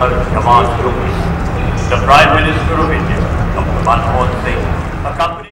پر سماج روک جب پرائیویٹ اسکول ہم کو بات بہت صحیح ہے